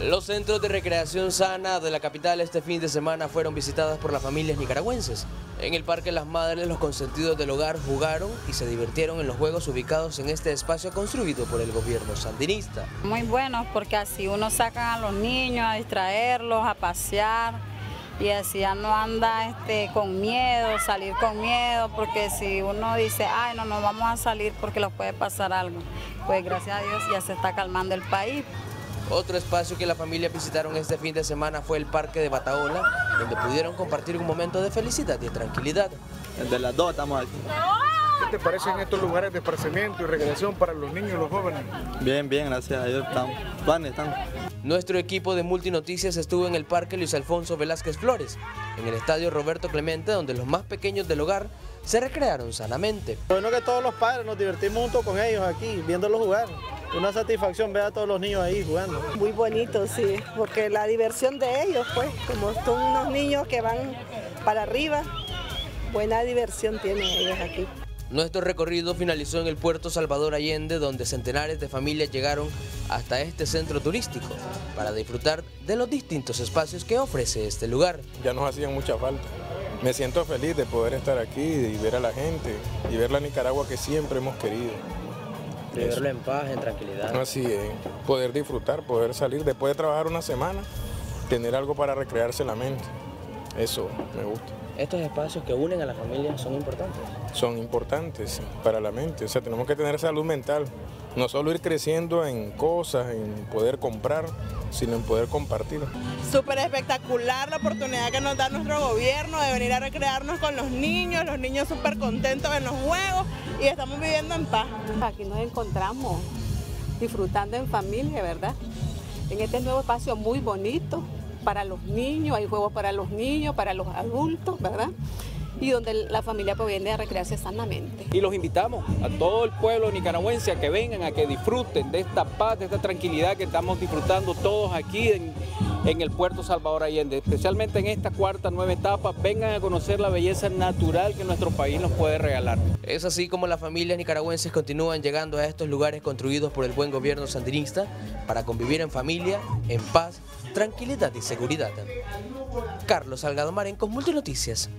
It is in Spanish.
Los centros de recreación sana de la capital este fin de semana fueron visitadas por las familias nicaragüenses. En el Parque Las Madres los consentidos del hogar jugaron y se divirtieron en los juegos ubicados en este espacio construido por el gobierno sandinista. Muy buenos porque así uno saca a los niños a distraerlos, a pasear y así ya no anda este, con miedo, salir con miedo, porque si uno dice, ay, no, no vamos a salir porque nos puede pasar algo, pues gracias a Dios ya se está calmando el país. Otro espacio que la familia visitaron este fin de semana fue el Parque de Bataola, donde pudieron compartir un momento de felicidad y tranquilidad. De las dos estamos aquí. ¿Qué te parecen estos lugares de esparcimiento y recreación para los niños y los jóvenes? Bien, bien, gracias a Dios estamos. Planes están. Nuestro equipo de Multinoticias estuvo en el Parque Luis Alfonso Velázquez Flores, en el Estadio Roberto Clemente, donde los más pequeños del hogar se recrearon sanamente. Bueno que todos los padres nos divertimos junto con ellos aquí, viéndolos jugar. Una satisfacción ver a todos los niños ahí jugando. Muy bonito, sí, porque la diversión de ellos, pues, como son unos niños que van para arriba, buena diversión tienen ellos aquí. Nuestro recorrido finalizó en el puerto Salvador Allende, donde centenares de familias llegaron hasta este centro turístico para disfrutar de los distintos espacios que ofrece este lugar. Ya nos hacían mucha falta. Me siento feliz de poder estar aquí y ver a la gente y ver la Nicaragua que siempre hemos querido. Vivirlo en paz, en tranquilidad. Así es, poder disfrutar, poder salir después de trabajar una semana, tener algo para recrearse la mente. Eso me gusta. Estos espacios que unen a la familia son importantes. Son importantes para la mente, o sea, tenemos que tener salud mental, no solo ir creciendo en cosas, en poder comprar, sino en poder compartir. Súper espectacular la oportunidad que nos da nuestro gobierno de venir a recrearnos con los niños, los niños súper contentos en los juegos y estamos viviendo en paz. Aquí nos encontramos disfrutando en familia, ¿verdad? En este nuevo espacio muy bonito para los niños, hay juegos para los niños, para los adultos, ¿verdad? Y donde la familia pues viene a recrearse sanamente. Y los invitamos a todo el pueblo nicaragüense a que vengan, a que disfruten de esta paz, de esta tranquilidad que estamos disfrutando todos aquí en, en el puerto Salvador Allende, especialmente en esta cuarta, nueva etapa, vengan a conocer la belleza natural que nuestro país nos puede regalar. Es así como las familias nicaragüenses continúan llegando a estos lugares construidos por el buen gobierno sandinista para convivir en familia, en paz, tranquilidad y seguridad. Carlos Salgado Marenco, Multinoticias.